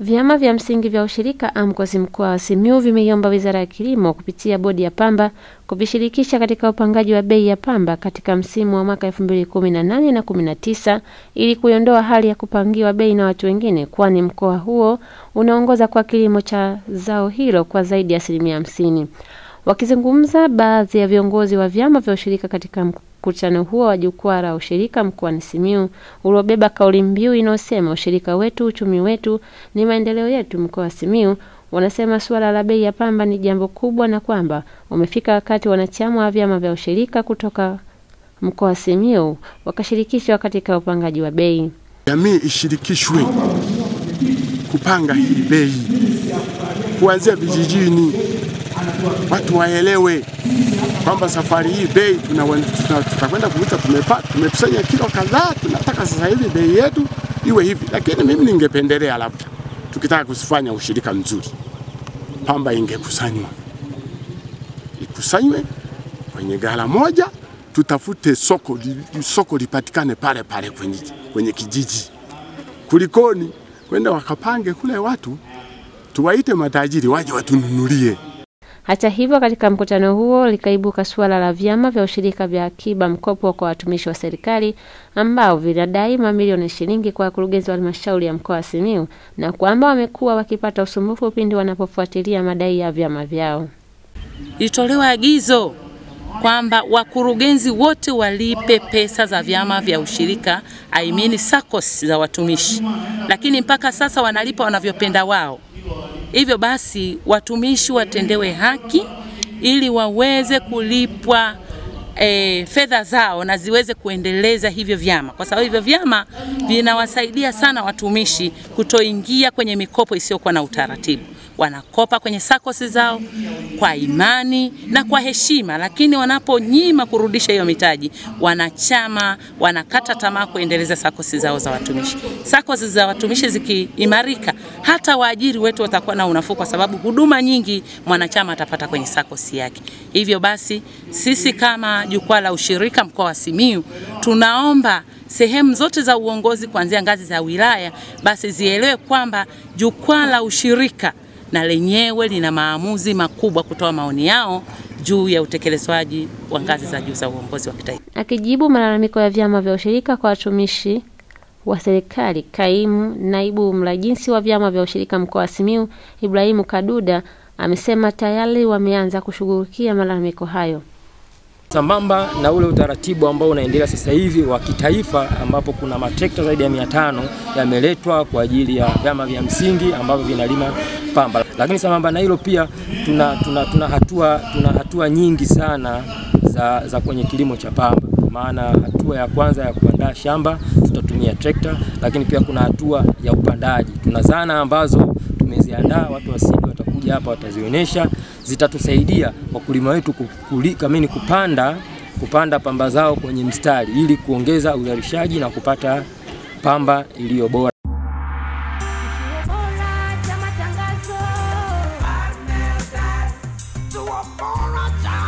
Vyama vya msingi vya ushirika AMCOS mkoa wa Simiyu vimeiomba Wizara ya Kilimo kupitia Bodi ya Pamba kuvishirikisha katika upangaji wa bei ya pamba katika msimu wa mwaka 2018 na 19 ili kuiondoa hali ya kupangiwa bei na watu wengine, kwani mkoa huo unaongoza kwa kilimo cha zao hilo kwa zaidi ya asilimia hamsini. Wakizungumza, baadhi ya viongozi wa vyama vya ushirika katika mkutano huo wa jukwaa la ushirika mkoani Simiyu uliobeba kauli mbiu inayosema ushirika wetu, uchumi wetu ni maendeleo yetu mkoa wa Simiyu, wanasema suala la bei ya pamba ni jambo kubwa na kwamba umefika wakati wanachama wa vyama vya ushirika kutoka mkoa wa Simiyu wakashirikishwa katika upangaji wa bei. Jamii ishirikishwe kupanga hii bei kuanzia vijijini, watu waelewe kwamba safari hii bei tutakwenda kuita, tumepata tumekusanya kilo kadhaa, tunataka sasa hivi bei yetu iwe hivi. Lakini mimi ningependelea labda tukitaka kufanya ushirika mzuri, pamba ingekusanywa, ikusanywe kwenye ghala moja, tutafute soko, soko lipatikane pale pale kwenye, kwenye kijiji, kulikoni kwenda wakapange kule watu, tuwaite matajiri waje watununulie. Hata hivyo, katika mkutano huo likaibuka suala la vyama vya ushirika vya akiba mkopo kwa watumishi wa serikali ambao vinadai mamilioni ya shilingi kwa wakurugenzi wa halmashauri ya mkoa wa Simiyu na kwamba wamekuwa wakipata usumbufu pindi wanapofuatilia madai ya vyama vyao. Ilitolewa agizo kwamba wakurugenzi wote walipe pesa za vyama vya ushirika I mean SACCOS za watumishi, lakini mpaka sasa wanalipa wanavyopenda wao. Hivyo basi watumishi watendewe haki ili waweze kulipwa e, fedha zao na ziweze kuendeleza hivyo vyama, kwa sababu hivyo vyama vinawasaidia sana watumishi kutoingia kwenye mikopo isiyokuwa na utaratibu. Wanakopa kwenye sakosi zao kwa imani na kwa heshima, lakini wanaponyima kurudisha hiyo mitaji, wanachama wanakata tamaa kuendeleza sakosi zao za watumishi. Sakosi za watumishi zikiimarika, hata waajiri wetu watakuwa na unafuu, kwa sababu huduma nyingi mwanachama atapata kwenye sakosi yake. Hivyo basi sisi kama jukwaa la ushirika mkoa wa Simiyu tunaomba sehemu zote za uongozi kuanzia ngazi za wilaya basi zielewe kwamba jukwaa la ushirika na lenyewe lina maamuzi makubwa kutoa maoni yao juu ya utekelezwaji wa ngazi za juu za uongozi wa kitaifa. Akijibu malalamiko ya vyama vya ushirika kwa watumishi wa serikali, kaimu naibu mrajisi wa vyama vya ushirika mkoa wa Simiyu Ibrahimu Kaduda amesema tayari wameanza kushughulikia malalamiko hayo sambamba na ule utaratibu ambao unaendelea sasa hivi wa kitaifa ambapo kuna matrekta zaidi ya 500 yameletwa kwa ajili ya vyama vya msingi ambavyo vinalima pamba. Lakini sambamba na hilo pia tuna, tuna, tuna, hatua, tuna hatua nyingi sana za, za kwenye kilimo cha pamba maana hatua ya kwanza ya kuandaa shamba tutatumia trekta, lakini pia kuna hatua ya upandaji. Tuna zana ambazo tumeziandaa, watu wasidi watakuja hapa watazionyesha, zitatusaidia wakulima wetu kukamini kupanda kupanda pamba zao kwenye mstari ili kuongeza uzalishaji na kupata pamba iliyo bora. For a time.